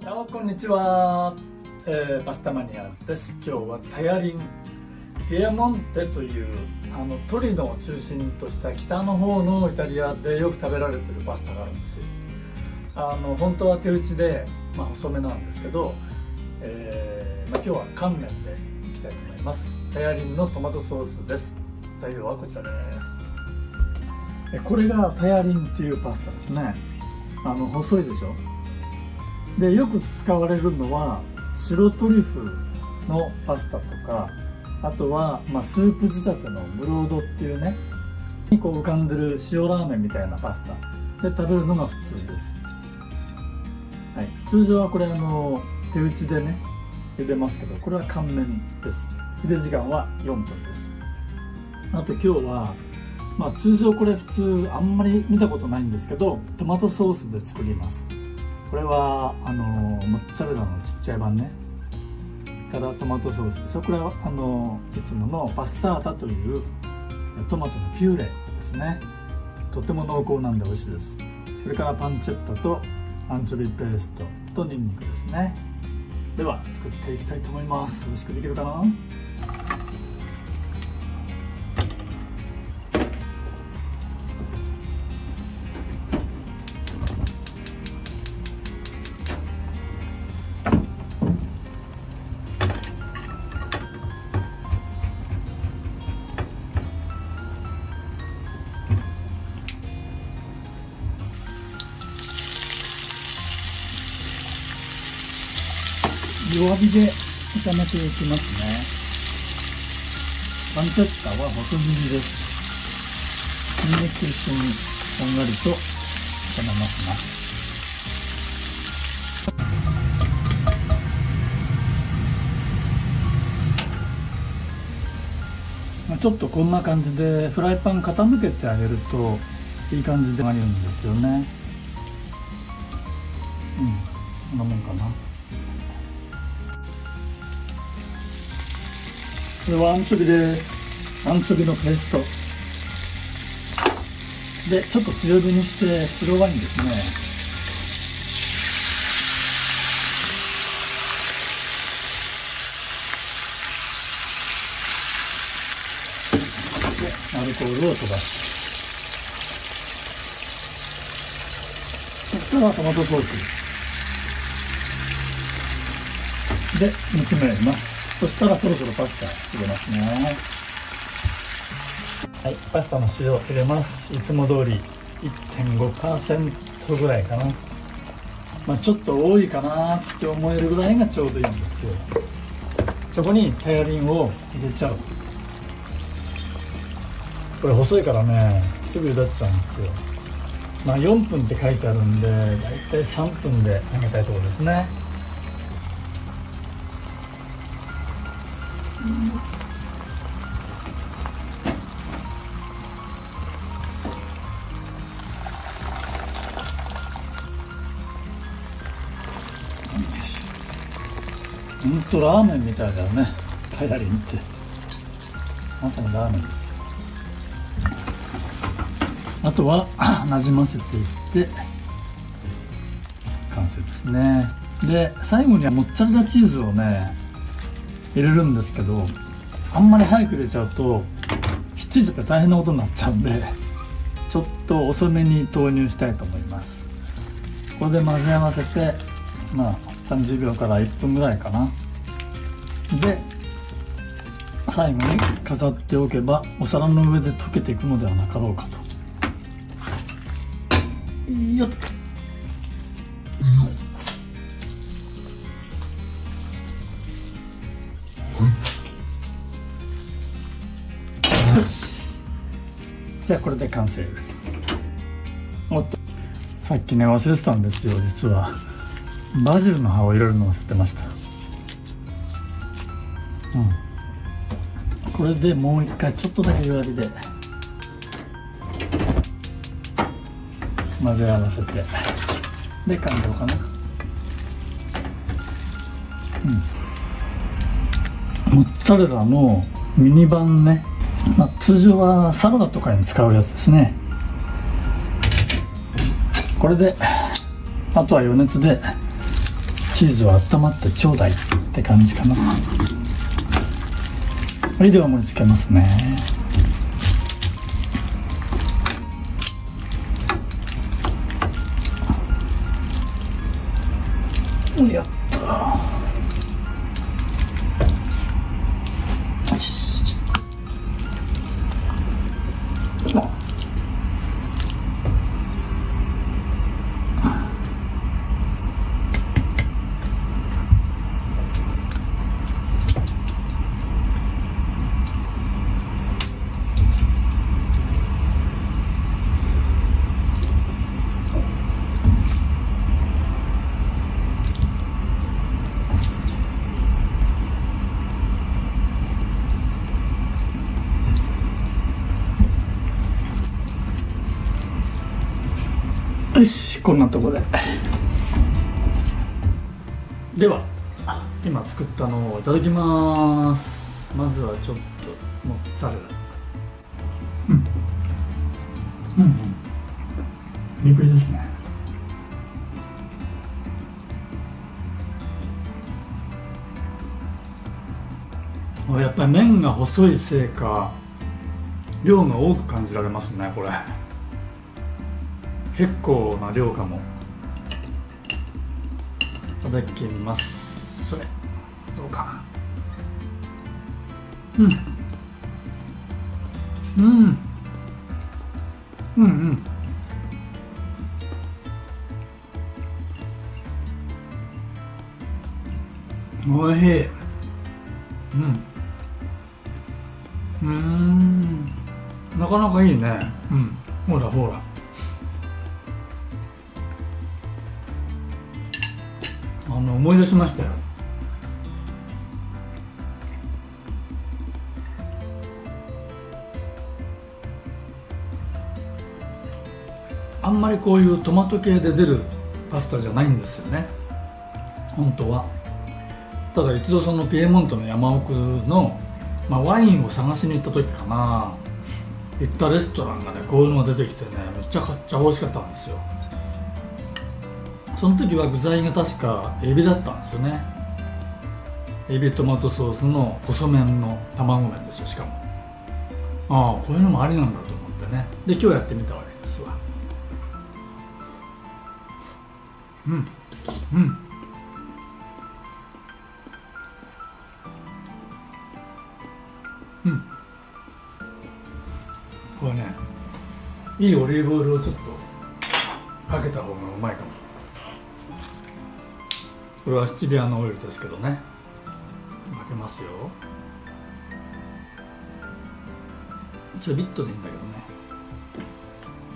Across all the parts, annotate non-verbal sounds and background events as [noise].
チャオこんにちは、えー、パスタマニアです。今日はタヤリン。ピエモンテというあのトリノを中心とした北の方のイタリアでよく食べられてるパスタがあるんですよ。あの本当は手打ちで、まあ、細めなんですけど、えーまあ、今日は乾麺でいきたいと思います。タヤリンのトマトソースです。材料はこちらです。これがタヤリンというパスタですね。あの細いでしょ？でよく使われるのは白トリュフのパスタとかあとは、まあ、スープ仕立てのブロードっていうねにこう浮かんでる塩ラーメンみたいなパスタで食べるのが普通です、はい、通常はこれあの手打ちでね茹でますけどこれは乾麺です。茹で時間は4分です。あと今日はまあ通常これ普通あんまり見たことないんですけどトマトソースで作ります。これはあのモッツァレラのちっちゃい版ね。からトマトソース。でしょこれはあのいつものパッサータというトマトのピューレですね。とても濃厚なんで美味しいです。それからパンチェッタとアンチョビペーストとニンニクですね。では作っていきたいと思います。美味しくできるかな？弱火で炒めていきますねパンチェッタは細切りですニンニク一緒にこんがりと炒めますねちょっとこんな感じでフライパン傾けてあげるといい感じでなるんですよね。うん。こんなもんかな。これはアンチョビです。アンチョビのペースト。でちょっと強火にして白ワインですね。アルコールを飛ばすそしたらトマトソース。で煮詰めます。そしたらそろそろパスタ入れます。ねはい。パスタの塩入れます。いつも通り1.5%ぐらいかな。まあ、ちょっと多いかなって思えるぐらいがちょうどいいんですよ。そこにタヤリンを入れちゃう。これ細いからねすぐ茹だっちゃうんですよ。まあ4分って書いてあるんでだいたい3分で揚げたいところですね。ほんとラーメンみたいだよね。タヤリンって。まさにラーメンですよ。あとは [clears throat] なじませていって。完成ですね。で最後にはモッツァレラチーズをね入れるんですけどあんまり早く入れちゃうとひっついちゃって大変なことになっちゃうんでちょっと遅めに投入したいと思います。これで混ぜ合わせてまあ30秒から1分ぐらいかな。で最後に飾っておけばお皿の上で溶けていくのではなかろうかと。よっ。よし。じゃあこれで完成です。おっと。さっきね忘れてたんですよ実は。バジルの葉を入れるの忘れてました。うん。これでもう一回ちょっとだけ弱火で。混ぜ合わせて。で完了かな。うん。モッツァレラのミニ版ね、まあ、通常はサラダとかに使うやつですね。これであとは余熱でチーズは温まってちょうだいって感じかな。はいでは盛り付けますね。や。よしこんなとこで。では今作ったのをいただきます。まずはちょっとモッツァレラうん。うんうん。プリプリですね。やっぱり麺が細いせいか量が多く感じられますねこれ結構な量かも。いただきます。それ。どうかな。うん。うん。うんうん。おいしい。うん。うん。なかなかいいね。うん。ほらほら。あの思い出しましたよ。あんまりこういうトマト系で出るパスタじゃないんですよね。本当は。ただ一度そのピエモントの山奥の、まあ、ワインを探しに行った時かな。行ったレストランがねこういうのが出てきてねめっちゃくちゃ美味しかったんですよ。その時は具材が確かエビだったんですよね。エビトマトソースの細麺の卵麺ですよしかも。ああこういうのもありなんだと思ってね。で今日やってみたわけですわ。うん。うん。うん。これねいいオリーブオイルをちょっとかけた方がうまいかも。これはシチリアのオイルですけどね。かけますよ。ちょびっとでいいんだけどね。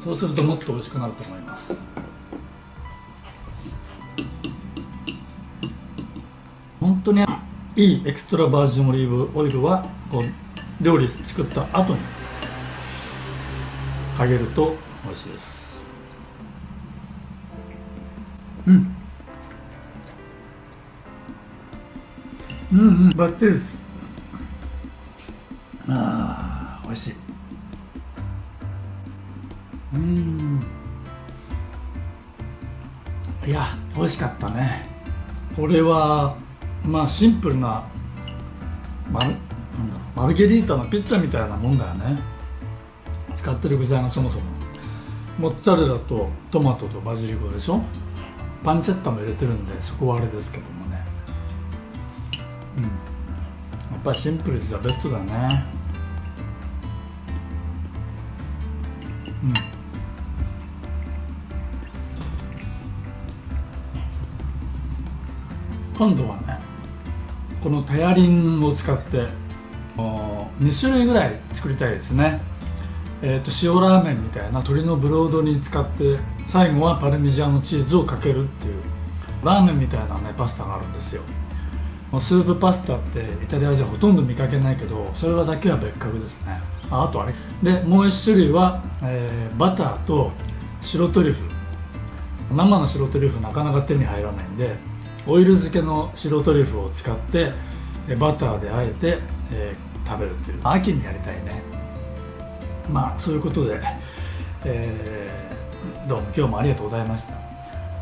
そうするともっと美味しくなると思います。本当にいいエクストラバージンオリーブオイルはこう料理作った後にかけると美味しいです。うん。うんうん。バッチリです。ああ美味しい。うん。いや美味しかったね。これはまあシンプルなマルマルゲリータのピッツァみたいなもんだよね。使ってる具材がそもそも。モッツァレラとトマトとバジリコでしょ。パンチェッタも入れてるんでそこはあれですけども。ねうん。やっぱりシンプルイズザベストだね。うん。今度はねこのタヤリンを使って2種類ぐらい作りたいですね。えーと、塩ラーメンみたいな鶏のブロードに使って最後はパルミジャーノチーズをかけるっていうラーメンみたいなねパスタがあるんですよ。スープパスタってイタリアじゃほとんど見かけないけどそれはだけは別格ですね。ああとあれ。でもう1種類は、えー、バターと白トリュフ。生の白トリュフなかなか手に入らないんでオイル漬けの白トリュフを使ってバターであえて、えー、食べるっていう。秋にやりたいね。まあそういうことで、えー、どうも今日もありがとうございました。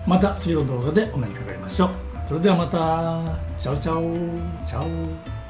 また次の動画でお目にかかりましょう。それではまた。チャオチャオ。チャオ。